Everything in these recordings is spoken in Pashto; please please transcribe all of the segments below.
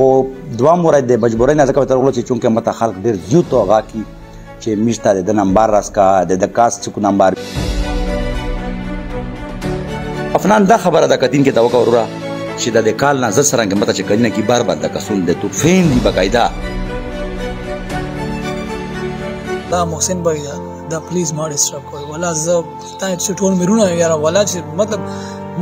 خو دوه مورد د مجبورۍ نه ځکه ترغلو چې چونکه مته خلق ډېر زیوت او غاکي چې میشته د نمبر راسکا د د کاس چې کو نمبر افنان دا خبره ده کتین کې دا وکړه وروره چې د کال نه زر سره مته چې کلینه کې بار بار د کسون د تو فین دی بقاعده دا محسن بھائی دا پلیز ما ډیسټرب کوي ولا زه تا چې ټول میرونه یاره ولا چې مطلب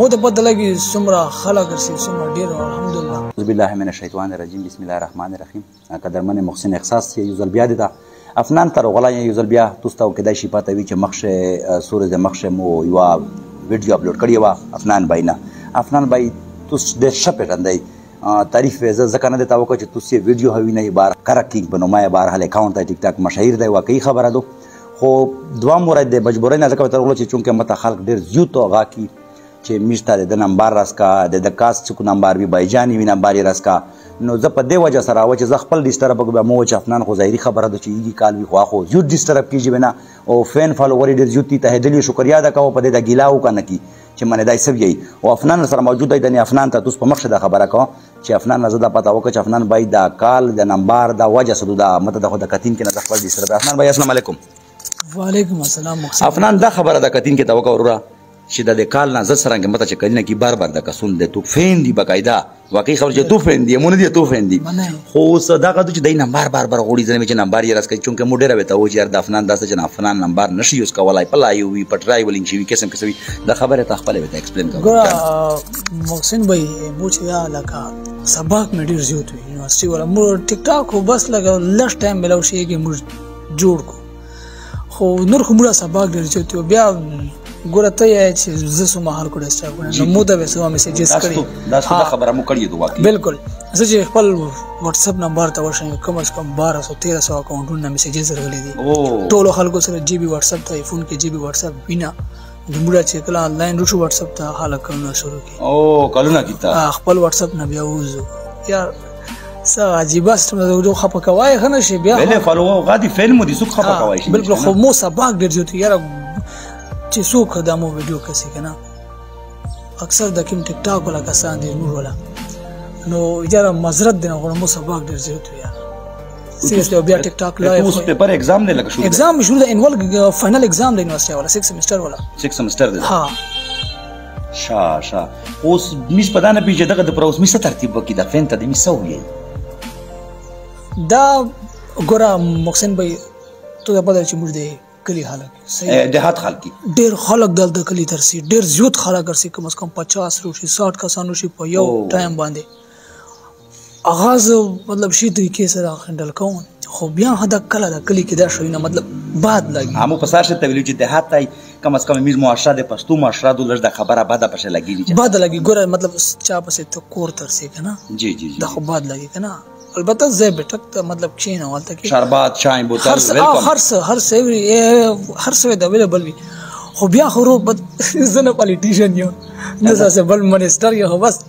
مو ته پته لګي څومره خلک سي څومره ډیر الحمدلله اعوذ بالله من الشیطان الرجیم بسم الله الرحمن الرحیم قدرمن محسن احساس چې یو ځل بیا دي دا افنان تر غلا یو ځل بیا تاسو ته کدای شي پته وي چې مخشه سورې د مخشه مو یو ویډیو اپلوډ کړی و افنان باینا افنان بای تاسو ډېر ښه پیژندای تعریف ویزه ځکه نه دی تاوکه چې تاسو ویډیو هوی نه بار کرکټینګ بنو ما بار هله اکاونټ ټیک ټاک مشهیر دی واقعي خبره ده خو دوه مور د مجبورۍ نه ځکه وتر غلو چې چونکه مته خلق ډیر زیوت او غاکی چې میشته د نمبر راسکا د د کاس څوک نمبر وی بایجانی وی نمبر راسکا نو زه په دې وجه سره و چې زه خپل ډیسټرب کوم مو چې افنان خو ظاهري خبره ده چې یی کال وی خو خو زیوت ډیسټرب کیږي بنا او فین فالوور ډیر زیوت ته هدلی شکریا ده کوم په دې د ګیلا وکنه کی چې منه دای سوی او افنان سره موجود دی د افنان ته تاسو په مخ شه خبره کوم چې افنان نه زده پته وکړه چې افنان بای دا کال د نمبر دا وجه سدو دا مته د خو د کتین کې نه خپل دي سره افنان بای السلام علیکم وعلیکم السلام افنان دا خبره د کتین کې دا وکړه وروره چې د کال نه زسره کې مته چې کلینه کې بار بار د کسون د تو فین دی بقاعده واقعي خبر چې تو فین دی مونږ دی تو فین دی خو صدقه چې دای نمبر بار بار غوړي ځنه چې نمبر یې راس کوي چې موږ ډیر وته و چې د افنان داسې چې افنان نمبر نشي یوز کولای پلای وي پټرای ولینګ شي قسم قسم د خبره ته خپل وته ایکسپلین کوي محسن بھائی بوچ یا لکا سباق میں ډیر زیوت وی یونیورسٹی والا مور ٹک ٹاک ہو بس لگا لس ٹائم ملاو شی کہ مور جوڑ کو خو نور خو مور سباق ډیر زیوت وی بیا ګوره ته یې چې زه سو مهال کوډه سټاپ کړم نو مو دا به سو میسجز کړی دا څه خبره مو کړی دوه کې بالکل زه چې خپل واتس اپ نمبر ته ورشم کم از کم 1200 1300 اکاونټونه میسجز راغلي دي ټولو خلکو سره جی بي واتس اپ ته فون کې جی بي واتس اپ وینا زموږ چې کله انلاین روشو واتس اپ ته حالا کلونه شروع کی او کلونه کیتا خپل واتس اپ نه بیا وځو یار څه عجیب است مې دوه خپه کوي خنه شي بیا بل فالو غادي فلم دي څوک خپه کوي شي بالکل خو مو سبق ګرځي یار چې څوک دا مو ویډیو کوي کنه اکثر د کوم ټیک ټاک ولا کسان دي نور ولا نو یار مزرت دي نو مو سبق ګرځي یار سیریس له بیا ټیک ټاک لایو اوس پیپر ایگزام نه لګ شو ایگزام شروع د انول فائنل ایگزام د یونیورسيټي والا 6 سمستر والا 6 سمستر دی ها شا شا اوس مش پدان پیجه دغه د پروس می څه ترتیب وکي د فین ته د می سو یی دا ګورا محسن بھائی ته په دې چې موږ دی کلی خلک دهات خلک ډیر خلک دلته کلی ترسي ډیر زیات خلک ترسي کم از کم 50 روشي 60 کسانو شي په یو ټایم باندې غاز مطلب شي دوی کې سره خندل کوم خو بیا هدا کله د کلی کې دا شوی نه مطلب باد لګي همو په سر شته ویلو چې د هات تای کم از کم میز معاشره د پښتو معاشره د لږ د خبره بده پښه لګي چې باد لګي ګوره مطلب چا پسې ته کور تر سي کنه جی جی دا خو باد لګي کنه البته زه به ټک ته مطلب کښینه والته کې شربات چای بوتل هر څه هر څه هر څه هر څه د اویلیبل وي خو بیا خو رو زنه پالیټیشن یو نه زاسه بل منسټر یو بس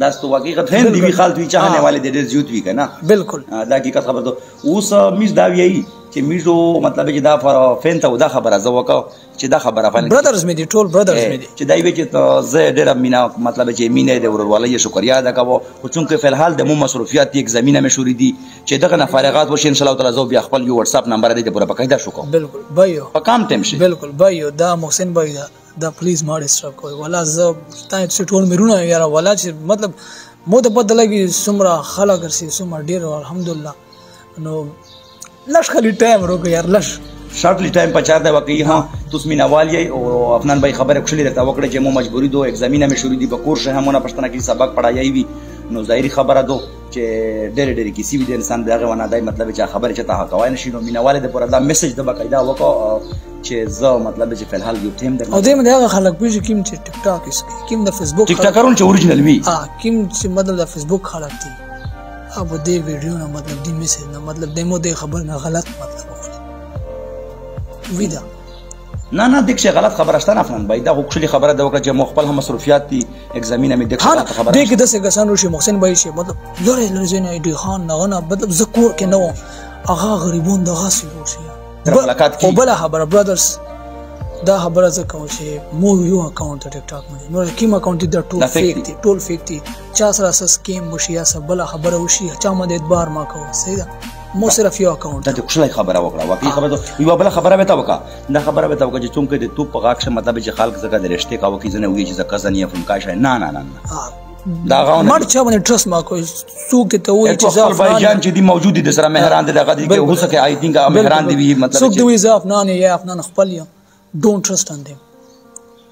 دا ستو واقعي غټ هم دی خال دوی چاهنه والے د ډېر زیوت وی کنه بالکل دا کی خبر ته اوس میز دا وی چې میزو مطلب چې دا فر فین ته دا خبره زه وکاو چې دا خبره فین برادرز مې دي ټول برادرز مې دي چې دا وی چې زه ډېر مینا مطلب چې مینه دې ورورواله یې شکریا ادا کوو خو چونکه په حال د مو مصروفیات یک زمينه مې شوري دي چې دغه نه فارغات وشي ان شاء الله تعالی زه بیا خپل یو واتس اپ نمبر دې پوره پکې دا شو کوم بالکل بایو په کام ټیم شي بالکل بایو دا محسن بایو دا دا پلیز ما ډیسټرب کوي ولا زه تا چې ټول میرونه یاره ولا چې مطلب مو ته پته لګي څومره خلک سي څومره ډیر الحمدلله نو لږ خلی ټایم روکو یار لږ شارټلی ټایم په چارده وکي ها تاسو مینا والی او افنان بای خبره کښلې درته وکړه چې مو مجبوری دو ایگزامینه مې شروع دي په کور شه همونه پښتنه کې سبق پڑھایي وي نو ظاهري خبره دو چې ډېر ډېر کیسې وي د انسان د هغه ونه دای مطلب چې خبره چې ته کوای نشي نو مینوال د پر دا میسج د بقاعده وکړو چې زه مطلب چې په الحال یو ټیم درلود او دې مې هغه خلک پیژ کیم چې ټیک ټاک اس کیم د فیسبوک ټیک ټاکرون چې اوریجنل وی ها کیم چې مطلب د فیسبوک خلک دي او دې ویډیو نه مطلب دې میسج نه مطلب دې مو دې خبر نه غلط مطلب وکړي ویدا نه نه دغه غلط خبره شته نه افغان بای دا خوشالي خبره دا وکړه چې مو خپل هم مصروفیات دي اگزامینه مې دغه خبره دې کې د څه غسان روشي محسن بای شي مطلب لوري لوري زین ایډي خان نه نه مطلب زکور کې نه و هغه غریبون دغه سي روشي ملاقات کی او بل خبره برادرز دا خبره زه کوم چې مو یو اکاونټ ته ټیک ټاک باندې نو کوم اکاونټ دی دا ټول فیک دی ټول فیک دی چا سره سس کیم وشي یا سبل خبره وشي چا مدد بار ما کوم صحیح ده مو صرف یو اکاونټ ته کوشلای خبره وکړه واقعي خبره ده یو بل خبره به تا وکړه دا خبره به تا وکړه چې څوم کې د تو په غاښ مطلب چې خلک زګه د رښتې کاوه کې زنه وی چې زکه زنه فون کاش نه نه نه دا غاونه مر چا باندې ټرست ما کوي څوک ته وایي چې زه افغان جان چې دی موجود دي سره مهران دغه دي کې هوسکه آی ثینک مهران دی مطلب څوک دی زه افغان یا افغان خپل یم ډونټ ټرست ان دیم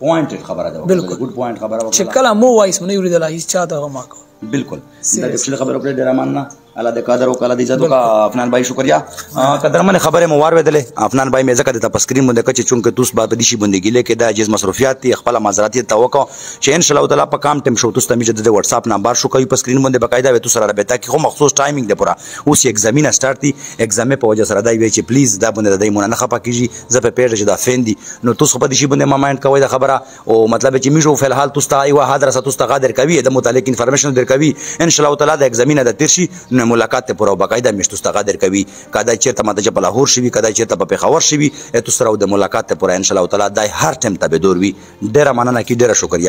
پوینټډ خبره ده بالکل ګډ پوینټ خبره وکړه چې کله مو وایس مونږ یو دلای چې چا ته ما کو بالکل دا چې خبره وکړه ډیر مننه الله دې قادر او کله دې عزت وکړه افنان بھائی شکریا قدرمن خبره مو وار ودلې افنان بھائی مې ځکه د تاسو سکرین باندې کچې چونکه تاسو به دې شي باندې ګیلې کې دا جز مصروفیات دي خپل معذرات ته وکړو چې ان شاء الله تعالی په کام ټیم شو تاسو ته مې د واتس اپ نمبر شو کوي په سکرین باندې بقاعده وې تاسو سره رابطه کې خو مخصوص ټایمینګ دی پورا اوس ایگزامینه سٹارټ دي ایگزامې په وجه سره دا وی چې پلیز دا باندې د دې مونږ نه خپه کیږي زه په پیژه چې دا فین دي نو تاسو په دې شي باندې ما مایند کوي دا خبره او مطلب چې میشو فل حال تاسو ته ایو حاضر تاسو ته غادر کوي د متعلق انفارمیشن در کوي ان شاء الله تعالی د ایگزامین د تیر شي نو ملاقات ته پرو باقاعده میشتو ته غادر کوي کدا چې ته ماته په لاهور شي کدا چې ته په پیښور شي تاسو سره د ملاقات ته پر ان شاء الله تعالی دای هر ټیم ته به دور وي ډیره مننه کی ډیره شکریا